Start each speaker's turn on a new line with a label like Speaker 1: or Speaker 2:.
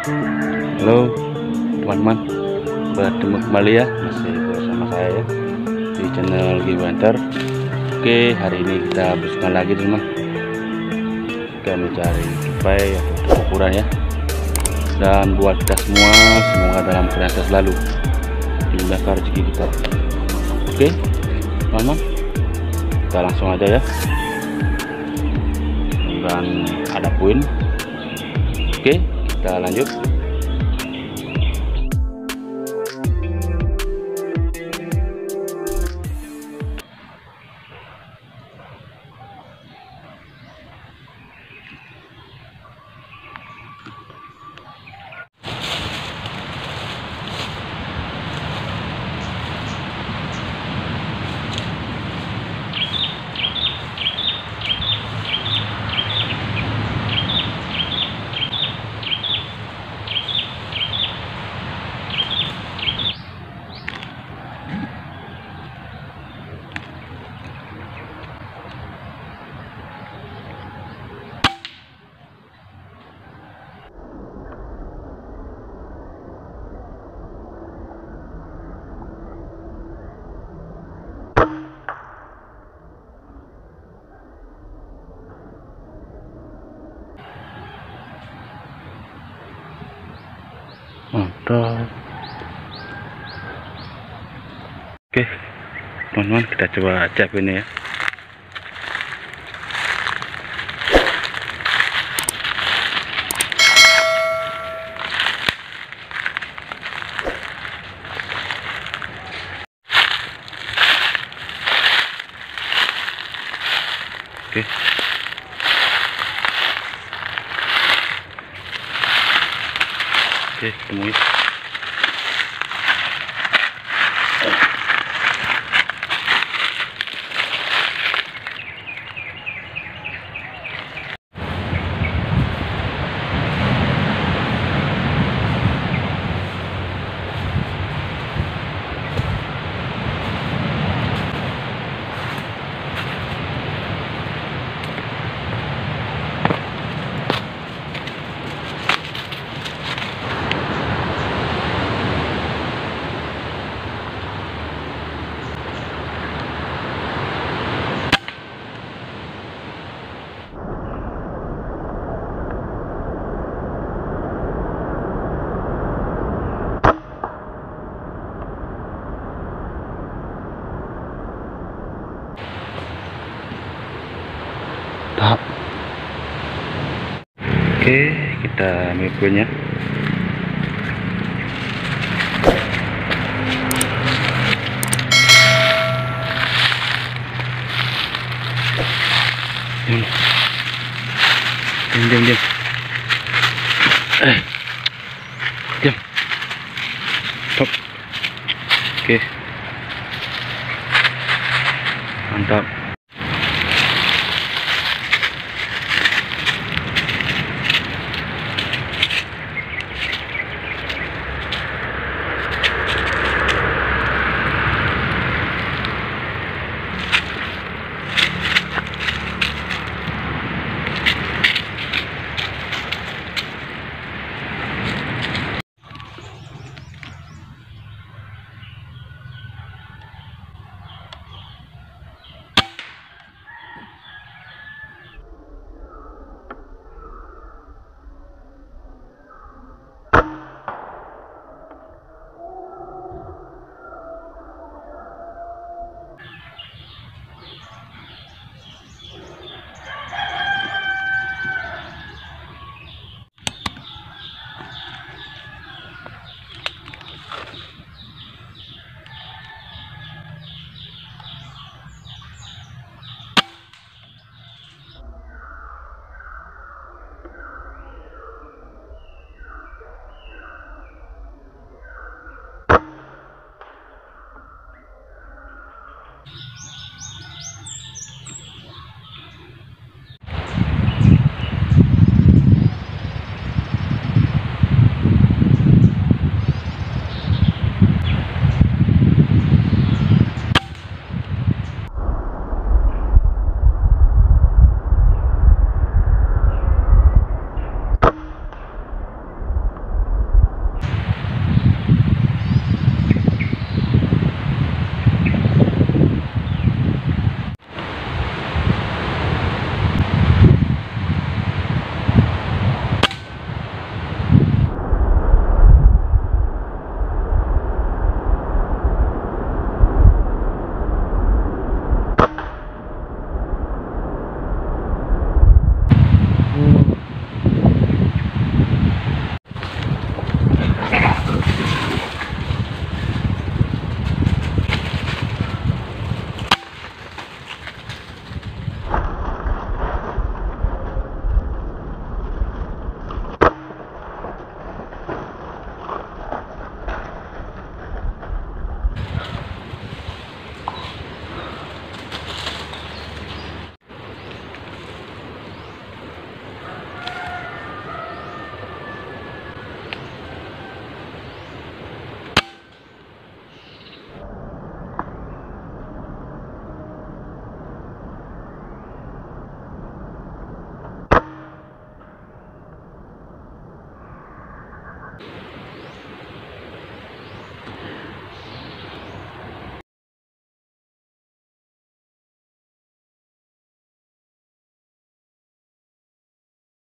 Speaker 1: Halo teman-teman. Bertemu kembali ya masih bersama saya ya di channel Giwanter oke hari ini kita habiskan lagi teman kita mencari tupai atau ukuran ya. Dan buat kita semua semoga dalam kerasa selalu. Dimudahkan rezeki kita. Oke teman-teman. Kita langsung aja ya. Dan ada poin. Oke. okay kita lanjut mantap oke teman-teman kita coba cek ini ya. Oke. Oke temuin tahap oke kita ambil kuenya. Diam diam diam. Eh. Diam. Stop. Oke. Mantap